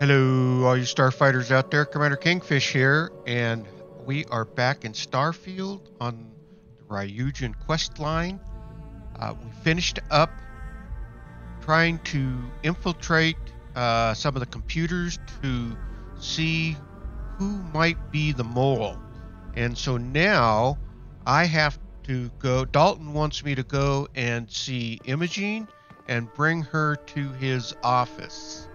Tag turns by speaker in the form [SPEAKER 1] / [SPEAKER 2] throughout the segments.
[SPEAKER 1] Hello, all you starfighters out there. Commander Kingfish here, and we are back in Starfield on the Ryujin quest line. Uh, we finished up trying to infiltrate uh, some of the computers to see who might be the mole. And so now I have to go. Dalton wants me to go and see Imogene and bring her to his office.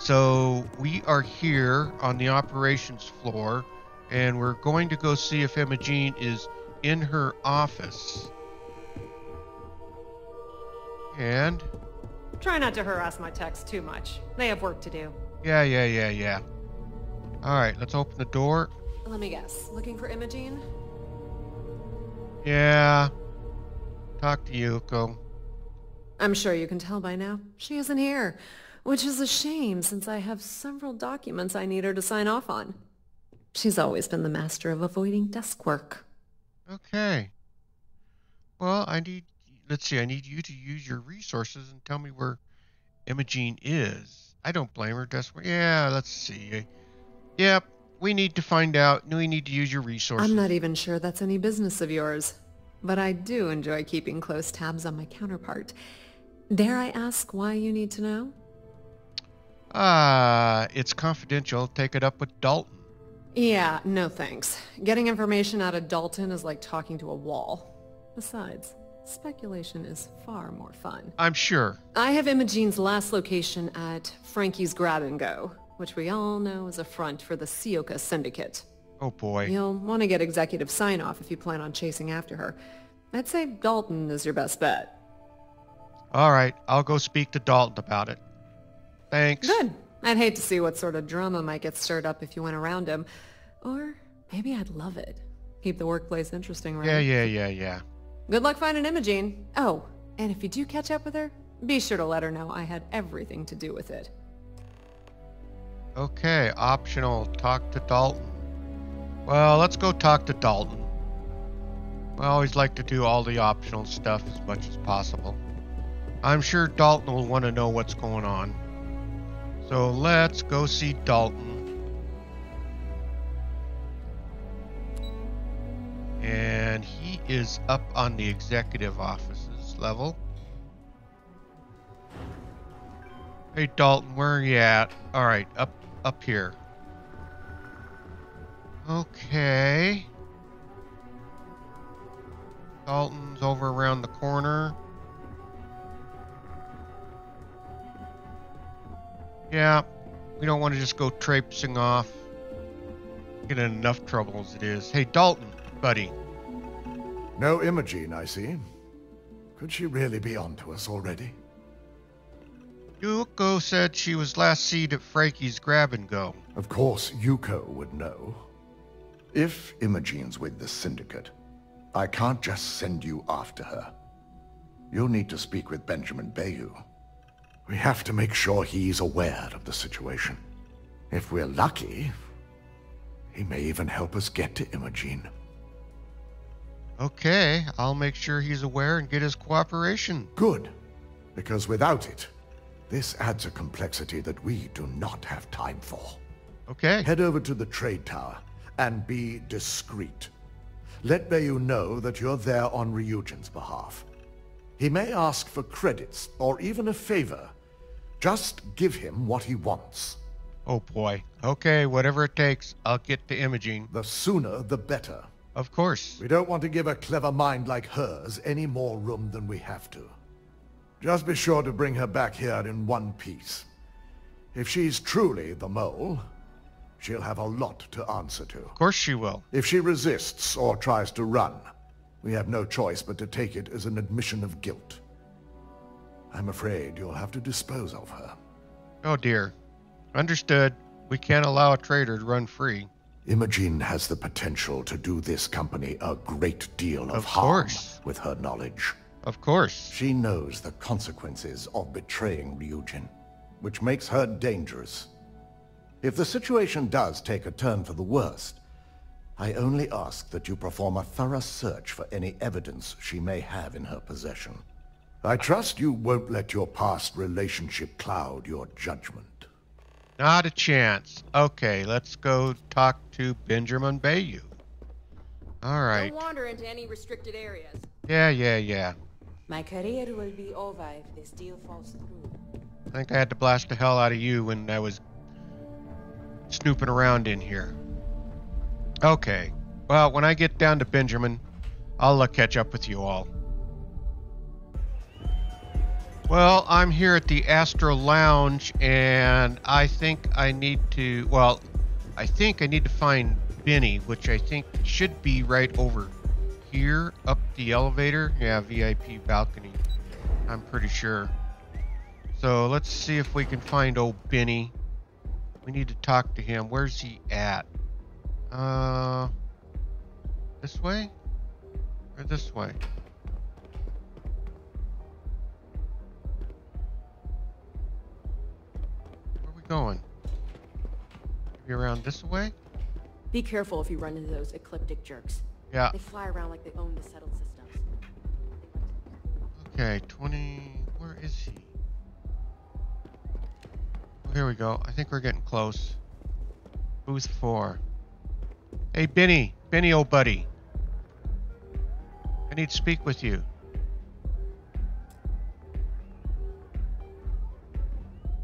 [SPEAKER 1] So we are here on the operations floor, and we're going to go see if Imogene is in her office. And
[SPEAKER 2] Try not to harass my techs too much. They have work to do.
[SPEAKER 1] yeah, yeah, yeah, yeah. All right, let's open the door.
[SPEAKER 2] Let me guess. Looking for Imogene?
[SPEAKER 1] Yeah. Talk to Yuko.
[SPEAKER 2] I'm sure you can tell by now. She isn't here, which is a shame since I have several documents I need her to sign off on. She's always been the master of avoiding desk work.
[SPEAKER 1] Okay. Well, I need. Let's see. I need you to use your resources and tell me where Imogene is. I don't blame her. Just yeah. Let's see. Yep. We need to find out. We need to use your resources.
[SPEAKER 2] I'm not even sure that's any business of yours, but I do enjoy keeping close tabs on my counterpart. Dare I ask why you need to know?
[SPEAKER 1] Ah, it's confidential. Take it up with Dalton.
[SPEAKER 2] Yeah, no thanks. Getting information out of Dalton is like talking to a wall. Besides, speculation is far more fun.
[SPEAKER 1] I'm sure.
[SPEAKER 2] I have Imogene's last location at Frankie's Grab and Go, which we all know is a front for the Sioka Syndicate.
[SPEAKER 1] Oh boy.
[SPEAKER 2] You'll want to get executive sign-off if you plan on chasing after her. I'd say Dalton is your best bet.
[SPEAKER 1] All right. I'll go speak to Dalton about it. Thanks.
[SPEAKER 2] Good. I'd hate to see what sort of drama might get stirred up if you went around him. Or maybe I'd love it. Keep the workplace interesting, right?
[SPEAKER 1] Yeah, yeah, yeah, yeah.
[SPEAKER 2] Good luck finding Imogene. Oh, and if you do catch up with her, be sure to let her know I had everything to do with it.
[SPEAKER 1] Okay, optional. Talk to Dalton. Well, let's go talk to Dalton. I always like to do all the optional stuff as much as possible. I'm sure Dalton will want to know what's going on. So let's go see Dalton. And he is up on the executive offices level. Hey Dalton, where are you at? All right, up up here. Okay. Dalton's over around the corner. Yeah, we don't want to just go traipsing off. Get in enough trouble as it is. Hey, Dalton, buddy.
[SPEAKER 3] No Imogene, I see. Could she really be onto us already?
[SPEAKER 1] Yuko said she was last seen at Frankie's Grab and Go.
[SPEAKER 3] Of course, Yuko would know. If Imogene's with the Syndicate, I can't just send you after her. You'll need to speak with Benjamin Bayu. We have to make sure he's aware of the situation. If we're lucky, he may even help us get to Imogene.
[SPEAKER 1] Okay, I'll make sure he's aware and get his cooperation.
[SPEAKER 3] Good, because without it, this adds a complexity that we do not have time for.
[SPEAKER 1] Okay.
[SPEAKER 3] Head over to the trade tower and be discreet. Let Bayu know that you're there on Ryujin's behalf. He may ask for credits or even a favor. Just give him what he wants.
[SPEAKER 1] Oh boy. Okay, whatever it takes, I'll get to Imogene.
[SPEAKER 3] The sooner, the better.
[SPEAKER 1] Of course.
[SPEAKER 3] We don't want to give a clever mind like hers any more room than we have to. Just be sure to bring her back here in one piece. If she's truly the mole, she'll have a lot to answer to.
[SPEAKER 1] Of course she will.
[SPEAKER 3] If she resists or tries to run, we have no choice but to take it as an admission of guilt. I'm afraid you'll have to dispose of her.
[SPEAKER 1] Oh dear. Understood. We can't allow a traitor to run free.
[SPEAKER 3] Imogene has the potential to do this company a great deal of,
[SPEAKER 1] Of
[SPEAKER 3] harm
[SPEAKER 1] course.
[SPEAKER 3] with her knowledge.
[SPEAKER 1] Of course.
[SPEAKER 3] She knows the consequences of betraying Ryujin, which makes her dangerous. If the situation does take a turn for the worst, I only ask that you perform a thorough search for any evidence she may have in her possession. I trust you won't let your past relationship cloud your judgment.
[SPEAKER 1] Not a chance. Okay, let's go talk to Benjamin Bayu. All right.
[SPEAKER 4] Don't wander into any restricted areas.
[SPEAKER 1] Yeah, yeah, yeah.
[SPEAKER 5] My career will be over if this deal falls through.
[SPEAKER 1] I think I had to blast the hell out of you when I was snooping around in here. Okay. Well, when I get down to Benjamin, I'll uh, catch up with you all. Well, I'm here at the Astro Lounge, and I think I need to. Well, I think I need to find Benny, which I think should be right over here up the elevator. Yeah, VIP balcony. I'm pretty sure. So let's see if we can find old Benny. We need to talk to him. Where's he at? Uh, this way? Or this way? Going? Maybe around this way?
[SPEAKER 4] Be careful if you run into those ecliptic jerks.
[SPEAKER 1] Yeah.
[SPEAKER 4] They fly around like they own the settled systems.
[SPEAKER 1] Okay, 20. Where is he? Oh, here we go. I think we're getting close. Booth 4. Hey, Benny. Benny, old buddy. I need to speak with you.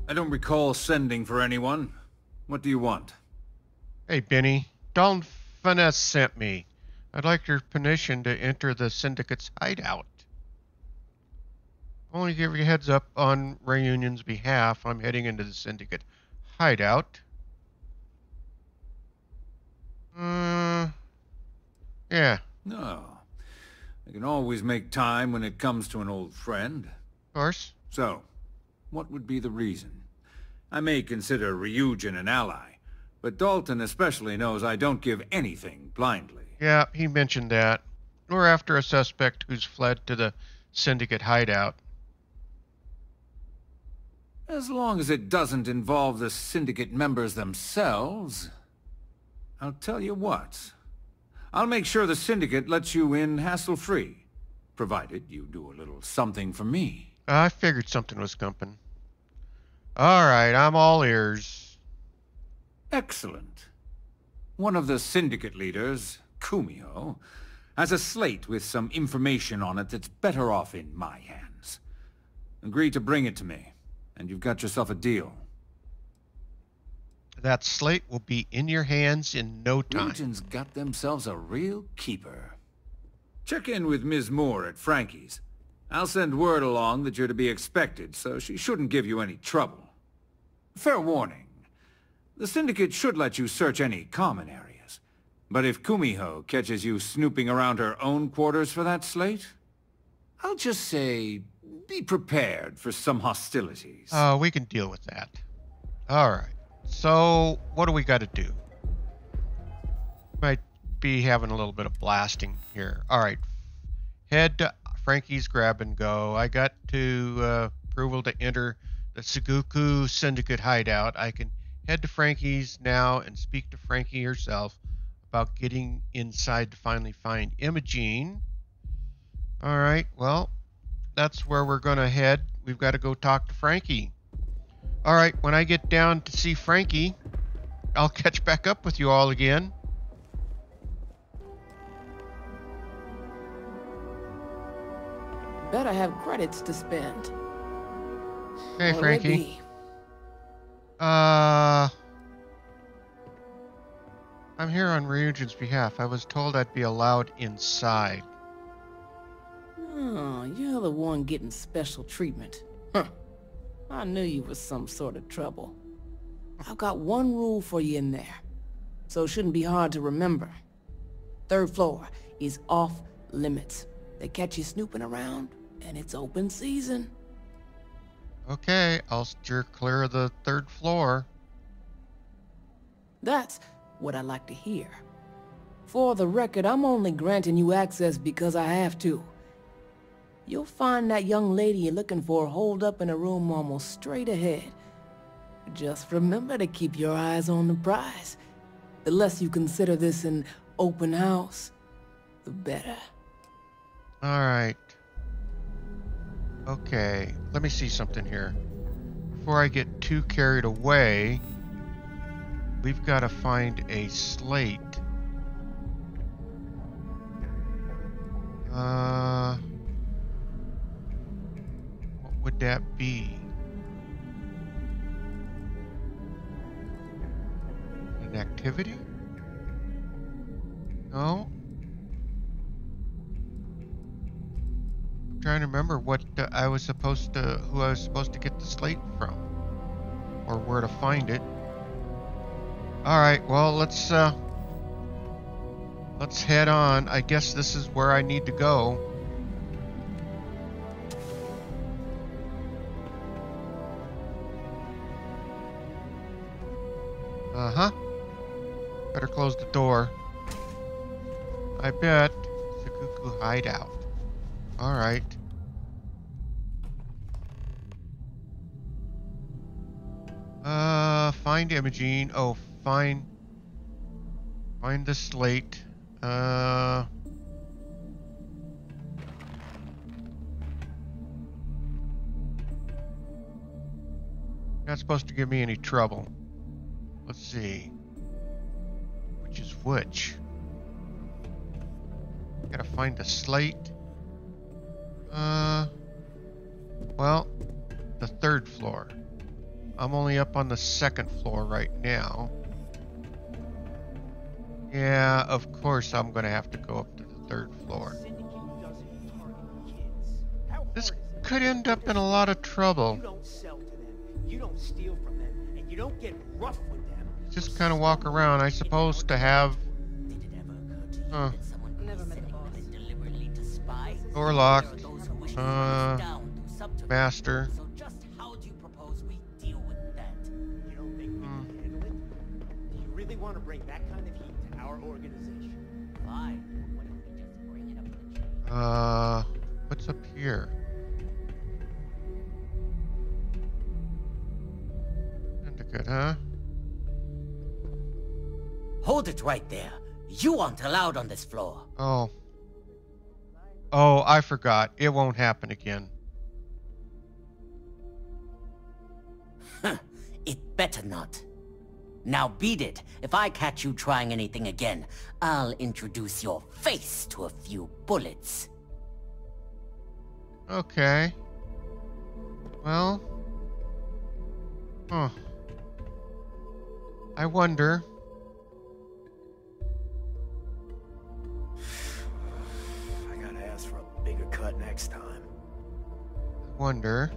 [SPEAKER 6] I don't recall sending for anyone. What do you want?
[SPEAKER 1] Hey, Benny. Dalton Fiennes sent me. I'd like your permission to enter the Syndicate's hideout. Only give you a heads up on Ryujin's behalf. I'm heading into the Syndicate hideout. Uh, yeah,
[SPEAKER 6] No. I can always make time when it comes to an old friend.
[SPEAKER 1] of course.
[SPEAKER 6] So, what would be the reason? I may consider Ryujin an ally, but Dalton especially knows I don't give anything blindly.
[SPEAKER 1] Yeah, he mentioned that. We're after a suspect who's fled to the Syndicate hideout.
[SPEAKER 6] As long as it doesn't involve the Syndicate members themselves. I'll tell you what. I'll make sure the Syndicate lets you in hassle-free, provided you do a little something for me.
[SPEAKER 1] I figured something was coming. All right, I'm all ears.
[SPEAKER 6] Excellent. One of the Syndicate leaders, Kumiho, has a slate with some information on it that's better off in my hands. Agree to bring it to me, and you've got yourself a deal.
[SPEAKER 1] That slate will be in your hands in no time.
[SPEAKER 6] Legion's got themselves a real keeper. Check in with Ms. Moore at Frankie's. I'll send word along that you're to be expected, so she shouldn't give you any trouble. Fair warning. The Syndicate should let you search any common areas. But if Kumiho catches you snooping around her own quarters for that slate, I'll just say, be prepared for some hostilities.
[SPEAKER 1] Uh, we can deal with that. All right. So, what do we got to do? Might be having a little bit of blasting here. All right. Head to Frankie's Grab and Go. I got to uh, approval to enter the Suguku Syndicate hideout. I can head to Frankie's now and speak to Frankie herself about getting inside to finally find Imogene. All right. Well, that's where we're going to head. We've got to go talk to Frankie. All right, when I get down to see Frankie, I'll catch back up with you all again.
[SPEAKER 5] Better have credits to spend.
[SPEAKER 1] Hey,
[SPEAKER 5] What'll
[SPEAKER 1] Frankie. Uh, I'm here on Ryujin's behalf. I was told I'd be allowed inside.
[SPEAKER 5] Oh, you're the one getting special treatment. Huh. I knew you was some sort of trouble. I've got one rule for you in there, so it shouldn't be hard to remember. Third floor is off limits. They catch you snooping around, and it's open season.
[SPEAKER 1] Okay, I'll steer clear of the third floor.
[SPEAKER 5] That's what I like to hear. For the record, I'm only granting you access because I have to. You'll find that young lady you're looking for holed up in a room almost straight ahead. Just remember to keep your eyes on the prize. The less you consider this an open house, the better.
[SPEAKER 1] All right. Okay, let me see something here. Before I get too carried away, we've got to find a slate. Uh, what would that be? An activity? No. Trying to remember what uh, I was supposed to, who I was supposed to get the slate from, or where to find it. All right, well let's uh, let's head on. I guess this is where I need to go. Uh huh. Better close the door. I bet. It's a cuckoo hideout. Alright. Uh, find Imogene. Oh, find... Find the slate. Uh... Not supposed to give me any trouble. Let's see. Which is which? Gotta find the slate. Uh, well, the third floor. I'm only up on the second floor right now. Yeah, of course I'm gonna have to go up to the third floor. This could end up in a lot of trouble.
[SPEAKER 7] You don't sell to them, you don't steal from them, and you don't get rough with them.
[SPEAKER 1] Just kind of walk around. I suppose to have.
[SPEAKER 8] Did it ever occur to you
[SPEAKER 1] Huh.
[SPEAKER 8] that someone could
[SPEAKER 2] Never
[SPEAKER 7] want to bring that kind of heat to our organization?
[SPEAKER 8] Fine. What if we just bring it up the chain?
[SPEAKER 1] Uh, what's up here? Syndicate, huh?
[SPEAKER 8] Hold it right there. You aren't allowed on this floor.
[SPEAKER 1] Oh. Oh, I forgot. It won't happen again.
[SPEAKER 8] It better not. Now beat it. If I catch you trying anything again, I'll introduce your face to a few bullets.
[SPEAKER 1] Okay. Well. Huh. I wonder.
[SPEAKER 7] I gotta ask for a bigger cut next time.
[SPEAKER 1] I wonder.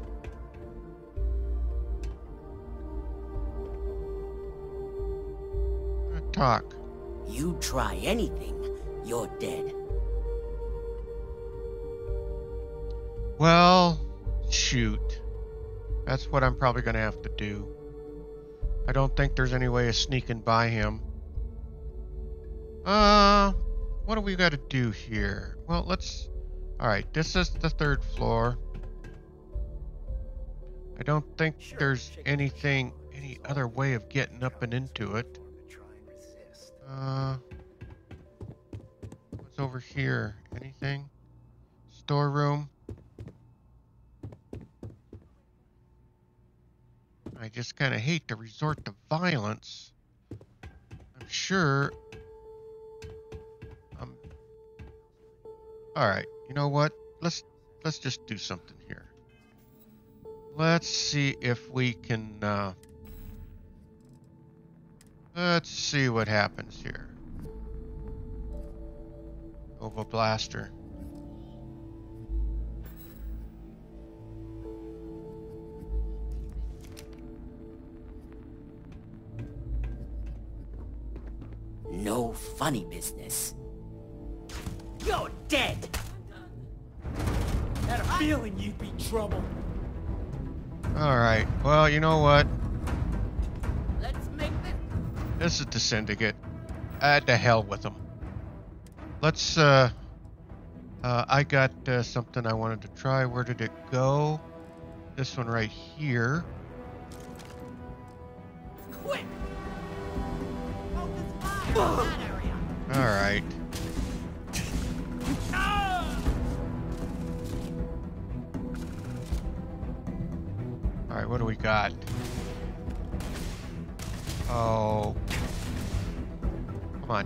[SPEAKER 1] Talk.
[SPEAKER 8] You try anything, you're dead.
[SPEAKER 1] Well, shoot. That's what I'm probably going to have to do. I don't think there's any way of sneaking by him. Uh, what do we got to do here? Well, let's. Alright, this is the third floor. I don't think there's anything, any other way of getting up and into it. Uh, what's over here? Anything? Storeroom? I just kind of hate to resort to violence. I'm sure. Um. All right. You know what? Let's let's just do something here. Let's see if we can. Uh, let's see what happens here. Nova Blaster.
[SPEAKER 8] No funny business. You're dead!
[SPEAKER 7] Had a feeling you'd be trouble.
[SPEAKER 1] All right. Well, you know what?
[SPEAKER 8] Let's make this
[SPEAKER 1] This is the syndicate. Uh, to hell with them. Let's, uh, uh, I got uh, something I wanted to try. Where did it go? This one right here.
[SPEAKER 8] quick!
[SPEAKER 1] All right. All right, what do we got? Oh, Come on.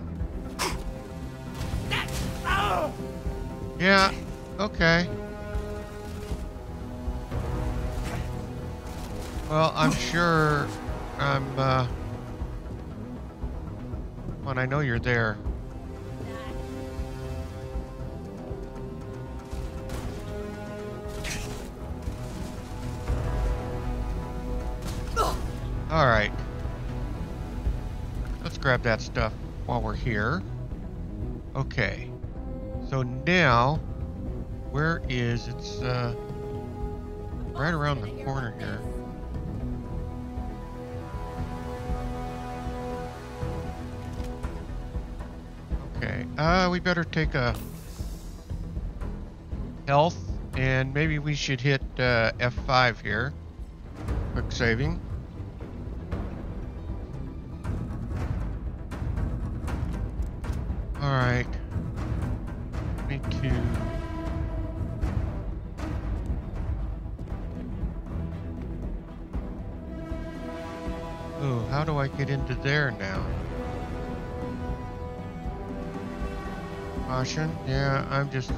[SPEAKER 1] Yeah, okay. Well, I'm sure I'm, uh... Come on, I know you're there. Alright. Let's grab that stuff while we're here. Okay. So now, where is it's uh right around the corner here. Okay. Uh we better take a health and maybe we should hit uh, F5 here. Quick saving. Alright. Me too. Oh, how do I get into there now? Caution? Yeah, I'm just...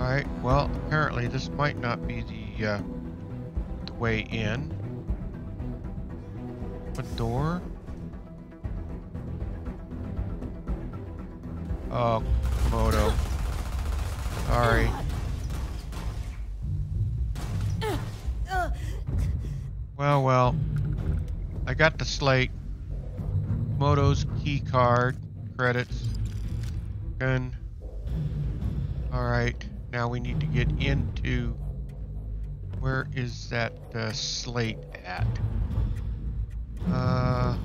[SPEAKER 1] Alright, well, apparently this might not be the, uh, the way in. A door? Oh, Moto. Sorry. Well, well. I got the slate. Moto's key card. Credits. Gun. Alright. Now we need to get into... Where is that uh, slate at? Uh...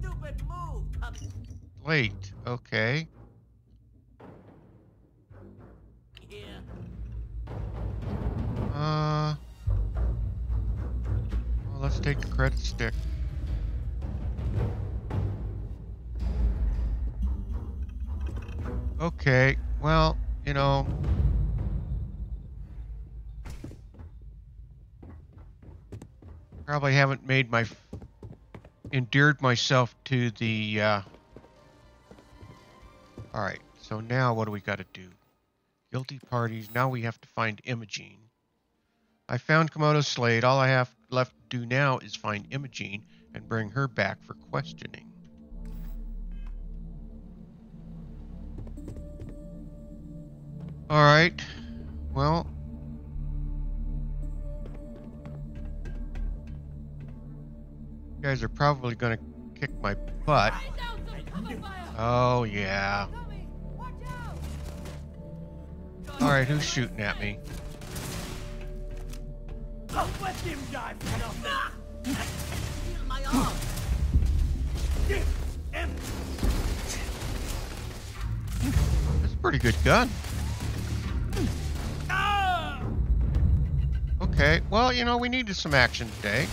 [SPEAKER 8] Stupid move, puppy.
[SPEAKER 1] Slate. Okay. Uh... Well, let's take the credit stick. Okay, well, you know... Probably haven't made my... endeared myself to the, uh... Alright, so now what do we gotta do? Guilty parties, now we have to find Imogene. I found Komodo Slade. All I have left to do now is find Imogene and bring her back for questioning. Alright. Well. You guys are probably going to kick my butt. Oh, yeah. Alright, who's shooting at me?
[SPEAKER 7] Don't let him die for nothing.
[SPEAKER 8] Feel my arm.
[SPEAKER 1] That's a pretty good gun. Okay, well, you know, we needed some action today.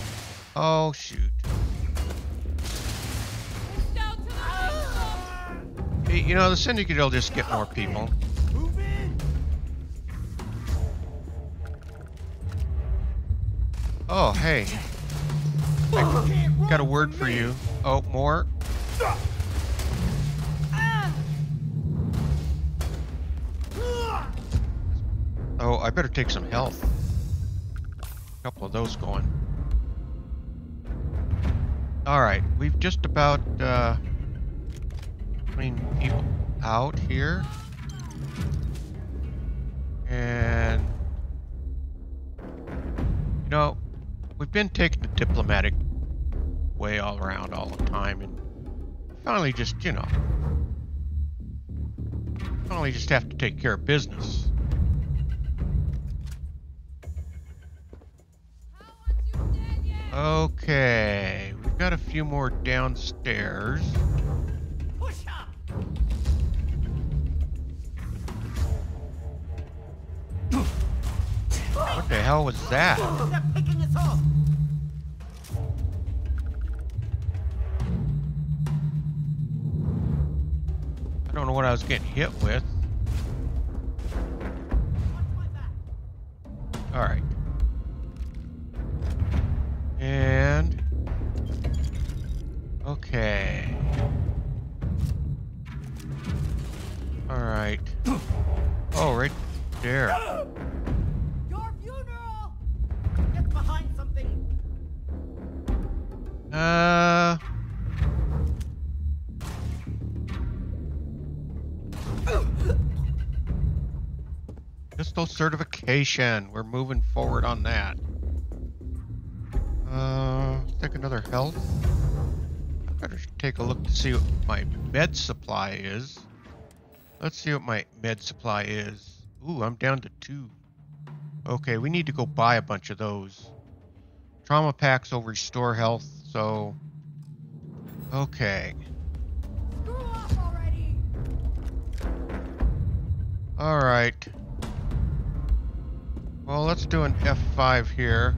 [SPEAKER 1] Oh, shoot. You know, the Syndicate will just get more people. Oh, hey. I got a word for you. Oh, more? Oh, I better take some health. A couple of those going. Alright, we've just about uh, cleaned people out here. And, you know, we've been taking the diplomatic way all around all the time, and finally just, you know, finally just have to take care of business. Okay, we've got a few more downstairs.
[SPEAKER 7] Push up.
[SPEAKER 1] What the hell was that? Don't know what I was getting hit with. Alright. Certification. We're moving forward on that. Uh, take another health. Better take a look to see what my med supply is. Let's see what my med supply is. Ooh, I'm down to two. Okay, we need to go buy a bunch of those. Trauma packs will restore health, so... Okay.
[SPEAKER 7] Screw off already!
[SPEAKER 1] Alright. Well, let's do an F5 here.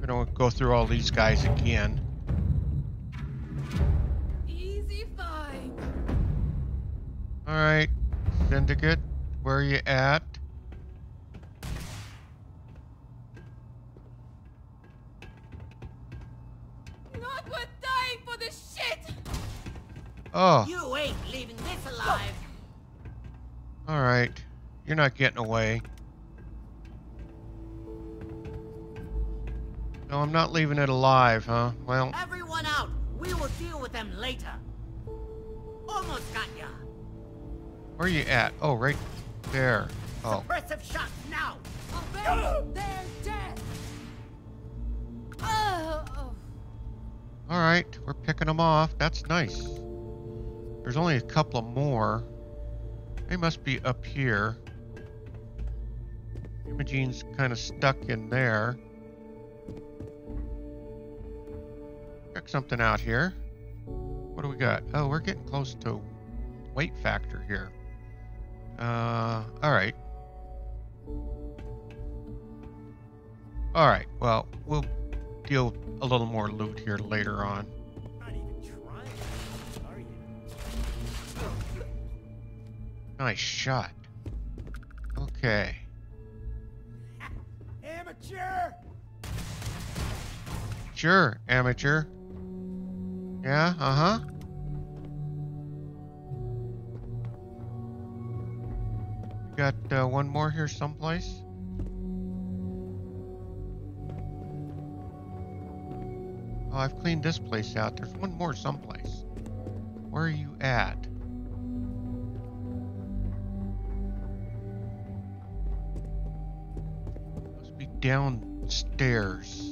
[SPEAKER 1] We don't go through all these guys again.
[SPEAKER 7] Easy find.
[SPEAKER 1] Alright. Syndicate, where are you at?
[SPEAKER 7] Not worth dying for this shit!
[SPEAKER 1] Oh,
[SPEAKER 8] You ain't leaving this alive.
[SPEAKER 1] alright. You're not getting away. No, I'm not leaving it alive, huh? Well,
[SPEAKER 8] Everyone out. We will deal with them later. Almost got ya.
[SPEAKER 1] where are you at? Oh, right there. Oh,
[SPEAKER 8] Suppressive shots now.
[SPEAKER 7] Already, they're dead! Oh,
[SPEAKER 1] alright. We're picking them off. That's nice. There's only a couple of more. They must be up here. Imogene's kind of stuck in there. Check something out here. What do we got? Oh, we're getting close to weight factor here. Uh, alright. Alright, well, we'll deal a little more loot here later on.
[SPEAKER 7] not even trying.
[SPEAKER 1] Nice shot. Okay. Sure, amateur. Yeah, uh huh. Got uh, one more here someplace. Oh, I've cleaned this place out. There's one more someplace. Where are you at? Must be downstairs.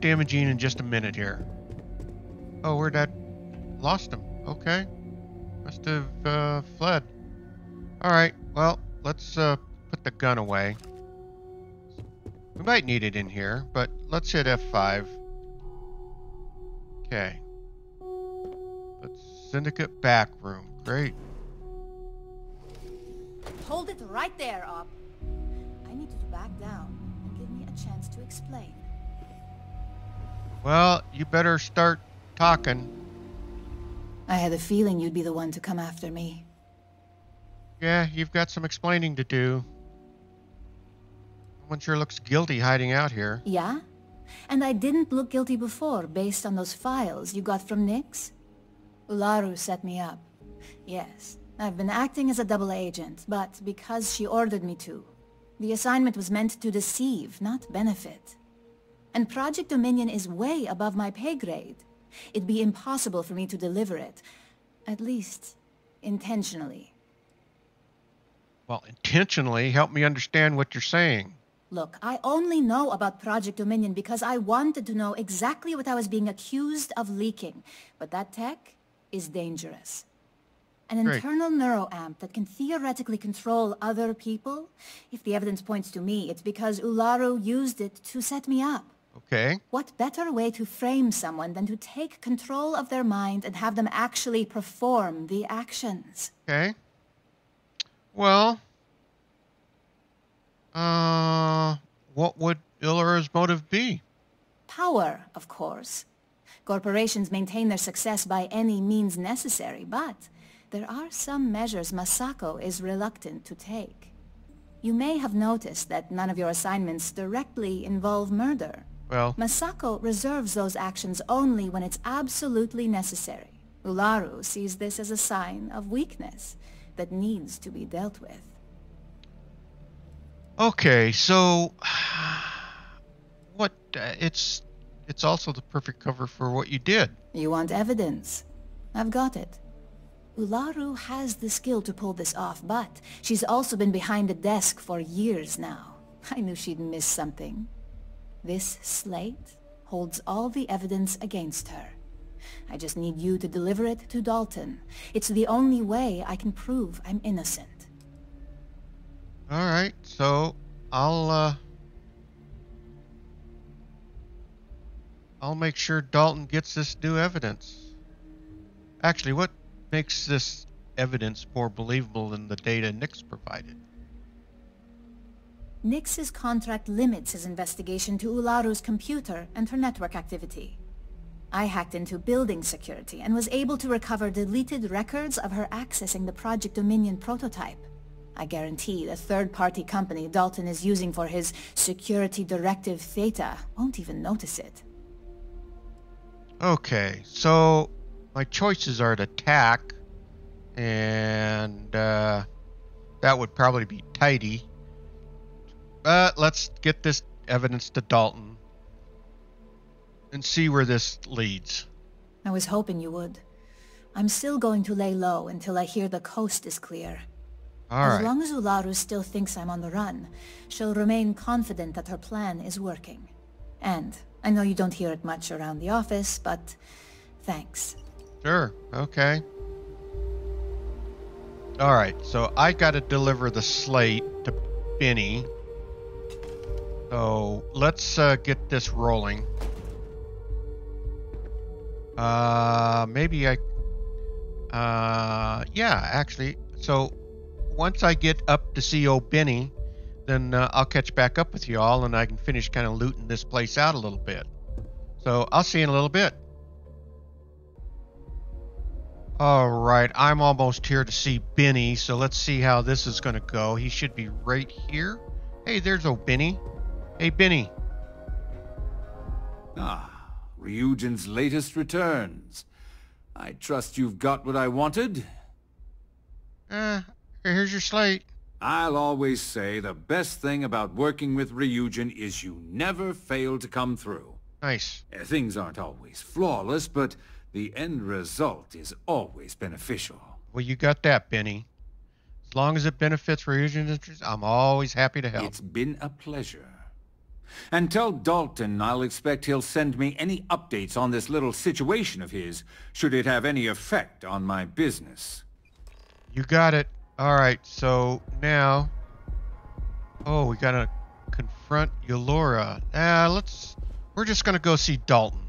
[SPEAKER 1] Get damaging in just a minute here. Oh, where'd that? Lost him. Okay. Must have uh, fled. Alright, well, let's uh, put the gun away. We might need it in here, but let's hit F5. Okay. Let's Syndicate back room. Great.
[SPEAKER 9] Hold it right there, Op. I need you to back down and give me a chance to explain.
[SPEAKER 1] Well, you better start talking.
[SPEAKER 9] I had a feeling you'd be the one to come after me.
[SPEAKER 1] Yeah, you've got some explaining to do. One sure looks guilty hiding out here.
[SPEAKER 9] Yeah? And I didn't look guilty before based on those files you got from Nyx? Ularu set me up. Yes, I've been acting as a double agent, but because she ordered me to. The assignment was meant to deceive, not benefit. And Project Dominion is way above my pay grade. It'd be impossible for me to deliver it. At least, intentionally.
[SPEAKER 1] Well, intentionally help me understand what you're saying.
[SPEAKER 9] Look, I only know about Project Dominion because I wanted to know exactly what I was being accused of leaking. But that tech is dangerous. An
[SPEAKER 1] Great.
[SPEAKER 9] internal neuroamp that can theoretically control other people? If the evidence points to me, it's because Ularu used it to set me up.
[SPEAKER 1] Okay.
[SPEAKER 9] What better way to frame someone than to take control of their mind and have them actually perform the actions?
[SPEAKER 1] Okay. Well, uh, what would Ularu's motive be?
[SPEAKER 9] Power, of course. Corporations maintain their success by any means necessary, but there are some measures Masako is reluctant to take. You may have noticed that none of your assignments directly involve murder.
[SPEAKER 1] Well,
[SPEAKER 9] Masako reserves those actions only when it's absolutely necessary. Ularu sees this as a sign of weakness that needs to be dealt with.
[SPEAKER 1] okay, so what? Uh, it's it's also the perfect cover for what you did.
[SPEAKER 9] You want evidence? I've got it. Ularu has the skill to pull this off, but she's also been behind the desk for years now. I knew she'd miss something. This slate holds all the evidence against her. I just need you to deliver it to Dalton. It's the only way I can prove I'm innocent.
[SPEAKER 1] All right, so I'll uh, I'll make sure Dalton gets this new evidence. Actually, what makes this evidence more believable than the data Nyx provided?
[SPEAKER 9] Nyx's contract limits his investigation to Ularu's computer and her network activity. I hacked into building security and was able to recover deleted records of her accessing the Project Dominion prototype. I guarantee the third-party company Dalton is using for his security directive Theta won't even notice it.
[SPEAKER 1] Okay, so my choices are to attack, and uh, that would probably be tidy. But let's get this evidence to Dalton and see where this leads.
[SPEAKER 9] I was hoping you would. I'm still going to lay low until I hear the coast is clear.
[SPEAKER 1] All
[SPEAKER 9] as
[SPEAKER 1] right.
[SPEAKER 9] long as Ularu still thinks I'm on the run, she'll remain confident that her plan is working. And I know you don't hear it much around the office, but thanks.
[SPEAKER 1] Sure. Okay. All right. So I got to deliver the slate to Benny. So let's uh, get this rolling. Uh, maybe I. Uh, yeah, actually. So once I get up to see old Benny, then uh, I'll catch back up with you all, and I can finish kind of looting this place out a little bit. So I'll see you in a little bit. All right, I'm almost here to see Benny, so let's see how this is going to go. He should be right here. Hey, there's old Benny. Hey, Benny.
[SPEAKER 6] Ah, Ryujin's latest returns. I trust you've got what I wanted?
[SPEAKER 1] Uh, here's your slate.
[SPEAKER 6] I'll always say the best thing about working with Ryujin is you never fail to come through.
[SPEAKER 1] Nice.
[SPEAKER 6] Uh, Things aren't always flawless, but the end result is always beneficial.
[SPEAKER 1] Well, you got that, Benny. As long as it benefits Ryujin's interests, I'm always happy to help.
[SPEAKER 6] It's been a pleasure. And tell Dalton I'll expect he'll send me any updates on this little situation of his, should it have any effect on my business.
[SPEAKER 1] You got it. All right, so now... Oh, we got to confront Ularu. Ah, let's... We're just going to go see Dalton.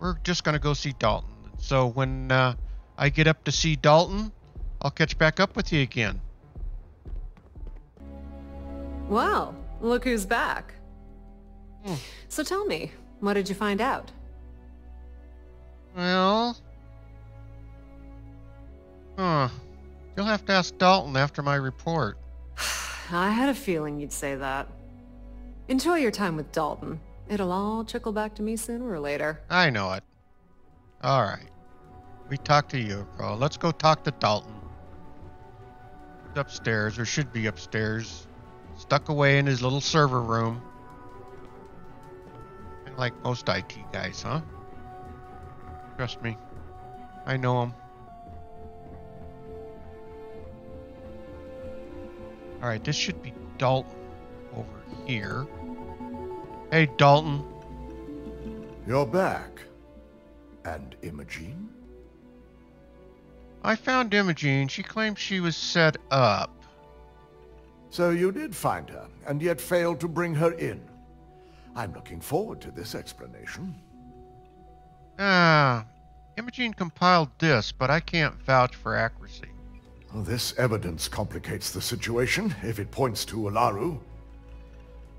[SPEAKER 1] We're just going to go see Dalton. So when uh, I get up to see Dalton, I'll catch back up with you again.
[SPEAKER 2] Well, look who's back.
[SPEAKER 1] Hmm.
[SPEAKER 2] So tell me, what did you find out?
[SPEAKER 1] Well... Huh. You'll have to ask Dalton after my report.
[SPEAKER 2] I had a feeling you'd say that. Enjoy your time with Dalton. It'll all trickle back to me sooner or later.
[SPEAKER 1] I know it. All right. We talked to you, bro. Let's go talk to Dalton. He's upstairs, or should be upstairs, stuck away in his little server room. Kinda like most IT guys, huh? Trust me. I know him. All right, this should be Dalton over here. Hey, Dalton.
[SPEAKER 3] You're back. And Imogene?
[SPEAKER 1] I found Imogene. She claims she was set up.
[SPEAKER 3] So you did find her, and yet failed to bring her in. I'm looking forward to this explanation.
[SPEAKER 1] Ah, Imogene compiled this, but I can't vouch for accuracy.
[SPEAKER 3] Well, this evidence complicates the situation if it points to Ularu.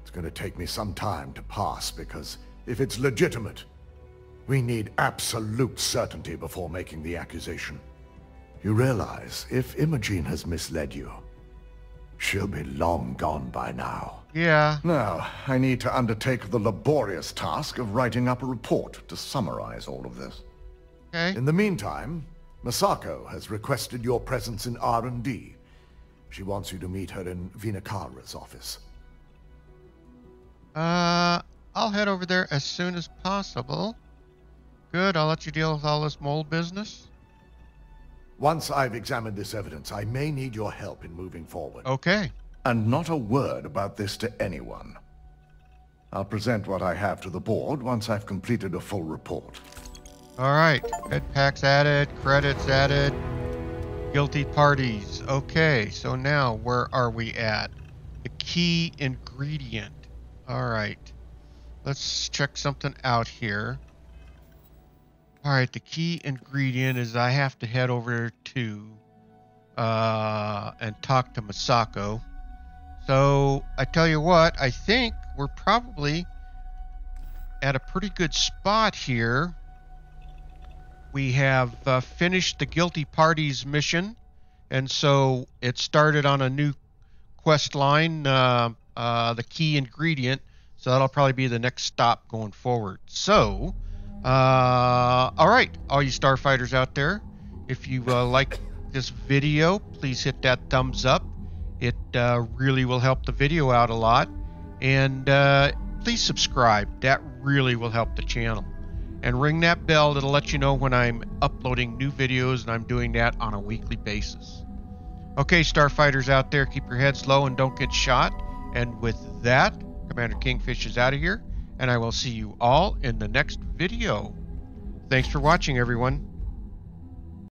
[SPEAKER 3] It's going to take me some time to pass because if it's legitimate, we need absolute certainty before making the accusation. You realize if Imogene has misled you, She'll be long gone by now.
[SPEAKER 1] Yeah.
[SPEAKER 3] Now, I need to undertake the laborious task of writing up a report to summarize all of this.
[SPEAKER 1] Okay.
[SPEAKER 3] In the meantime, Masako has requested your presence in R&D. She wants you to meet her in Vinakara's office.
[SPEAKER 1] Uh, I'll head over there as soon as possible. Good, I'll let you deal with all this mole business.
[SPEAKER 3] Once I've examined this evidence, I may need your help in moving forward.
[SPEAKER 1] Okay.
[SPEAKER 3] And not a word about this to anyone. I'll present what I have to the board once I've completed a full report.
[SPEAKER 1] All right. Red packs added, credits added, guilty parties. Okay, so now where are we at? The key ingredient. All right. Let's check something out here. All right, the key ingredient is I have to head over to uh, and talk to Masako. So I tell you what, I think we're probably at a pretty good spot here. We have uh, finished the guilty party's mission, and so it started on a new quest line, uh, uh, the key ingredient. So that'll probably be the next stop going forward. So, uh, all right, all you starfighters out there, if you uh, like this video, please hit that thumbs up. It uh, really will help the video out a lot. And uh, please subscribe. That really will help the channel. And ring that bell that'll let you know when I'm uploading new videos, and I'm doing that on a weekly basis. Okay, starfighters out there, keep your heads low and don't get shot. And with that, Commander Kingfish is out of here, and I will see you all in the next video. Thanks for watching, everyone.